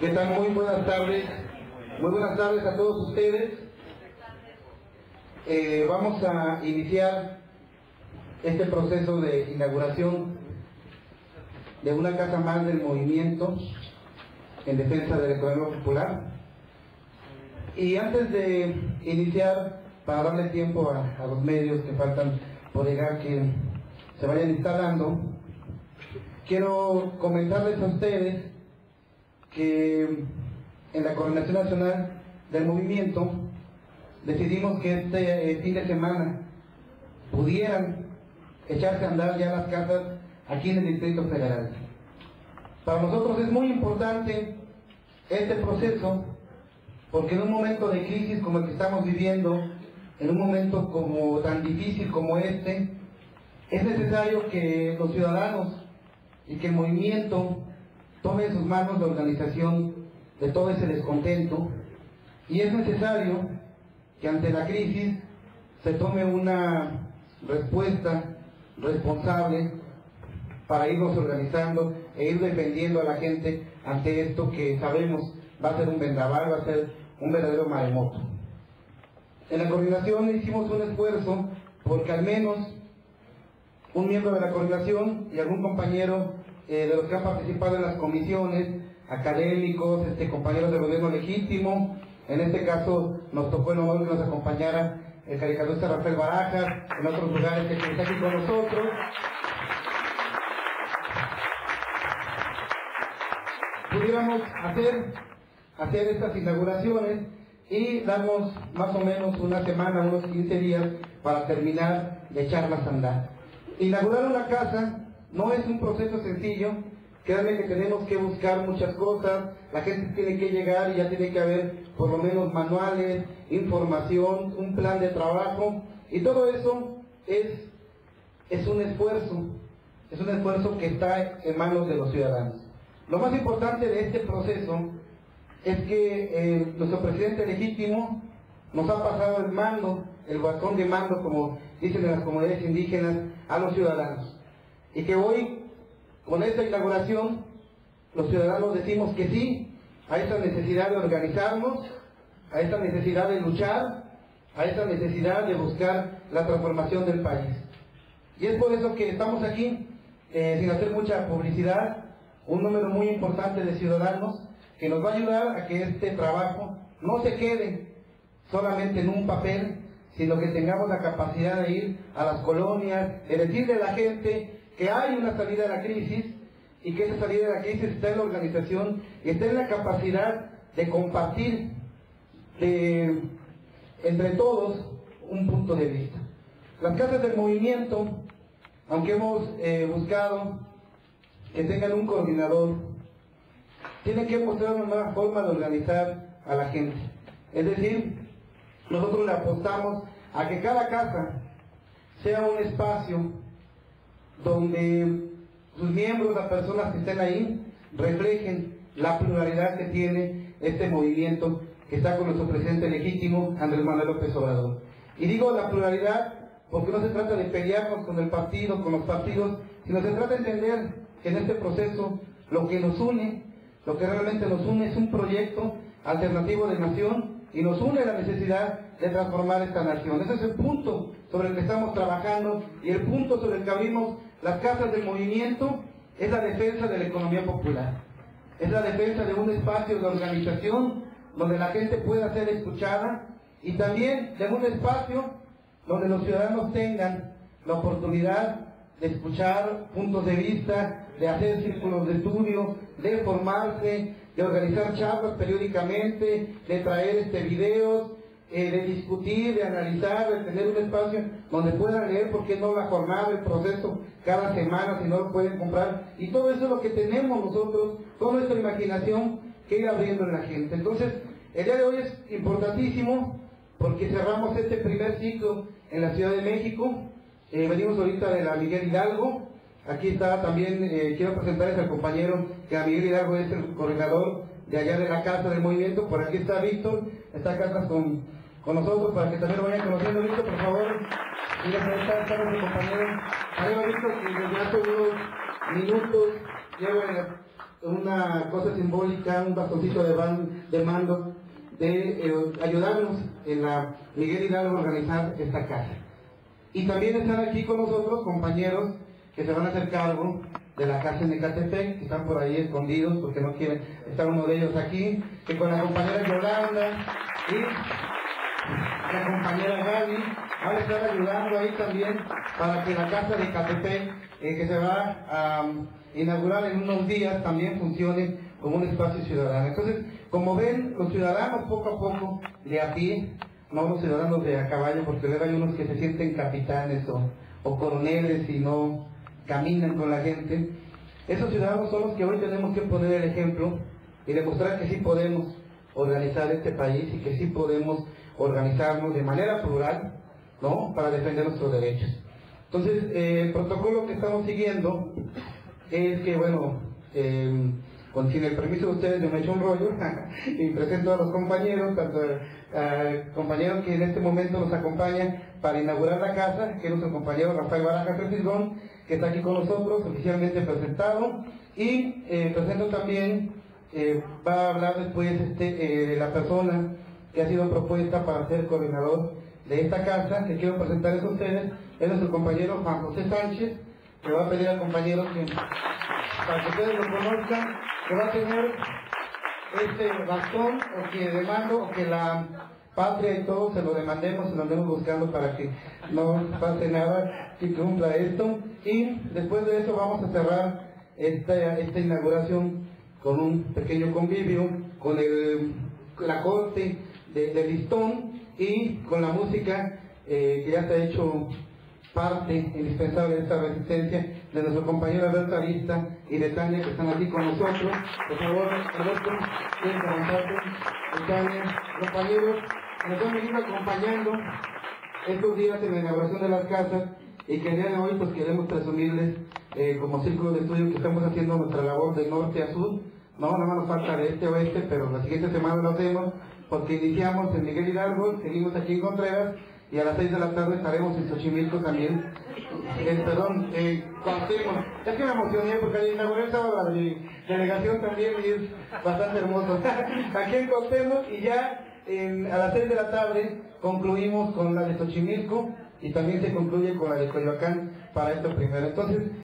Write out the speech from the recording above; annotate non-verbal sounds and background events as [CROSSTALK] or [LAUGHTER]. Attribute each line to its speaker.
Speaker 1: ¿Qué tal? Muy buenas tardes. Muy buenas tardes a todos ustedes. Eh, vamos a iniciar este proceso de inauguración de una casa más del movimiento en defensa de la economía popular. Y antes de iniciar, para darle tiempo a los medios que faltan por llegar que se vayan instalando, quiero comentarles a ustedes que en la Coordinación Nacional del Movimiento decidimos que este eh, fin de semana pudieran echarse a andar ya las casas aquí en el Distrito Federal. Para nosotros es muy importante este proceso porque en un momento de crisis como el que estamos viviendo, en un momento como tan difícil como este, es necesario que los ciudadanos y que el movimiento tome en sus manos la organización de todo ese descontento y es necesario que ante la crisis se tome una respuesta responsable para irnos organizando e ir defendiendo a la gente ante esto que sabemos va a ser un vendaval, va a ser un verdadero maremoto. En la coordinación hicimos un esfuerzo porque al menos un miembro de la coordinación y algún compañero eh, de los que han participado en las comisiones, académicos, este, compañeros del gobierno legítimo. En este caso nos tocó el honor que nos acompañara el caricaturista Rafael Barajas, en otros lugares que está aquí con nosotros. Pudiéramos hacer, hacer estas inauguraciones y darnos más o menos una semana, unos 15 días para terminar de echarlas a andar. Inaugurar una casa no es un proceso sencillo, créanme que tenemos que buscar muchas cosas, la gente tiene que llegar y ya tiene que haber por lo menos manuales, información, un plan de trabajo, y todo eso es, es un esfuerzo, es un esfuerzo que está en manos de los ciudadanos. Lo más importante de este proceso es que eh, nuestro presidente legítimo nos ha pasado el mando, el bastón de mando, como dicen en las comunidades indígenas, a los ciudadanos. Y que hoy, con esta inauguración, los ciudadanos decimos que sí a esta necesidad de organizarnos, a esta necesidad de luchar, a esta necesidad de buscar la transformación del país. Y es por eso que estamos aquí, eh, sin hacer mucha publicidad, un número muy importante de ciudadanos que nos va a ayudar a que este trabajo no se quede solamente en un papel, sino que tengamos la capacidad de ir a las colonias, de decirle a la gente que hay una salida de la crisis y que esa salida de la crisis está en la organización y está en la capacidad de compartir entre todos un punto de vista. Las casas del movimiento, aunque hemos eh, buscado que tengan un coordinador, tienen que mostrar una nueva forma de organizar a la gente. Es decir, nosotros le apostamos a que cada casa sea un espacio donde sus miembros, las personas que estén ahí, reflejen la pluralidad que tiene este movimiento que está con nuestro presidente legítimo, Andrés Manuel López Obrador. Y digo la pluralidad porque no se trata de pelearnos con el partido, con los partidos, sino se trata de entender que en este proceso lo que nos une, lo que realmente nos une es un proyecto alternativo de nación y nos une la necesidad de transformar esta nación. Ese es el punto sobre el que estamos trabajando y el punto sobre el que abrimos las casas del movimiento es la defensa de la economía popular. Es la defensa de un espacio de organización donde la gente pueda ser escuchada y también de un espacio donde los ciudadanos tengan la oportunidad de escuchar puntos de vista, de hacer círculos de estudio, de formarse, de organizar charlas periódicamente, de traer este videos, eh, de discutir, de analizar, de tener un espacio donde puedan leer, porque no la jornada, el proceso cada semana, si no lo pueden comprar. Y todo eso es lo que tenemos nosotros, toda nuestra imaginación que ir abriendo en la gente. Entonces, el día de hoy es importantísimo porque cerramos este primer ciclo en la Ciudad de México. Eh, venimos ahorita de la Miguel Hidalgo. Aquí está también, eh, quiero presentarles al compañero que a Miguel Hidalgo es el coordinador de allá de la Casa del Movimiento. Por aquí está Víctor, está acá con con nosotros para que también lo vayan conociendo. Víctor, por favor, y les está, está nuestro compañero. Arriba, Víctor, que desde hace unos minutos lleva una cosa simbólica, un bastoncito de, de mando, de eh, ayudarnos en la Miguel Hidalgo a organizar esta casa. Y también están aquí con nosotros compañeros que se van a hacer cargo de la casa en Ecatepec, que están por ahí escondidos porque no quieren estar uno de ellos aquí, que con la compañera Yolanda y la compañera Gaby van a estar ayudando ahí también para que la casa de Ecatepec, eh, que se va a um, inaugurar en unos días, también funcione como un espacio ciudadano. Entonces, como ven, los ciudadanos poco a poco, de a pie, no los ciudadanos de a caballo, porque luego hay unos que se sienten capitanes o, o coroneles y no caminan con la gente. Esos ciudadanos son los que hoy tenemos que poner el ejemplo y demostrar que sí podemos organizar este país y que sí podemos organizarnos de manera plural, ¿no? Para defender nuestros derechos. Entonces, eh, el protocolo que estamos siguiendo es que, bueno, eh, con sin el permiso de ustedes yo me echo un rollo [LAUGHS] y presento a los compañeros, tanto al compañero que en este momento nos acompaña para inaugurar la casa, que es nuestro compañero Rafael Baraja Franciscón, que está aquí con nosotros, oficialmente presentado, y eh, presento también, eh, va a hablar después este, eh, de la persona que ha sido propuesta para ser coordinador de esta casa, que quiero presentarles a ustedes, es nuestro compañero Juan José Sánchez, que va a pedir al compañero que, para que ustedes lo conozcan, que va a tener este bastón o que demando o que la patria y todo se lo demandemos, se lo andemos buscando para que no pase nada y cumpla esto. Y después de eso vamos a cerrar esta, esta inauguración con un pequeño convivio, con el, la corte de, listón y con la música eh, que ya se ha hecho parte indispensable de esta resistencia de nuestro compañero Alberto Arista y de Tania que están aquí con nosotros. Por favor, Alberto, comenzarte. Tania, compañeros, nos han venido acompañando estos días en la inauguración de las casas y que el día de hoy pues queremos presumirles eh, como círculo de estudio que estamos haciendo nuestra labor de norte a sur. No, no nos falta de este a oeste, pero la siguiente semana lo hacemos porque iniciamos en Miguel Hidalgo, seguimos aquí en Contreras y a las 6 de la tarde estaremos en Xochimilco también. Eh, perdón, eh, Es que me emocioné porque inauguré estaba la delegación también y es bastante hermoso. [LAUGHS] aquí en Cuauhtémoc y ya a las 6 de la tarde concluimos con la de Xochimilco y también se concluye con la de Coyoacán para esto primero. Entonces,